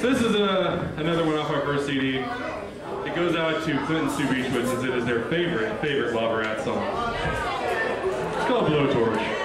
So this is a, another one off our first CD. It goes out to Clinton Sue Beachwood since it is their favorite, favorite Lava Rat song. It's called Blowtorch.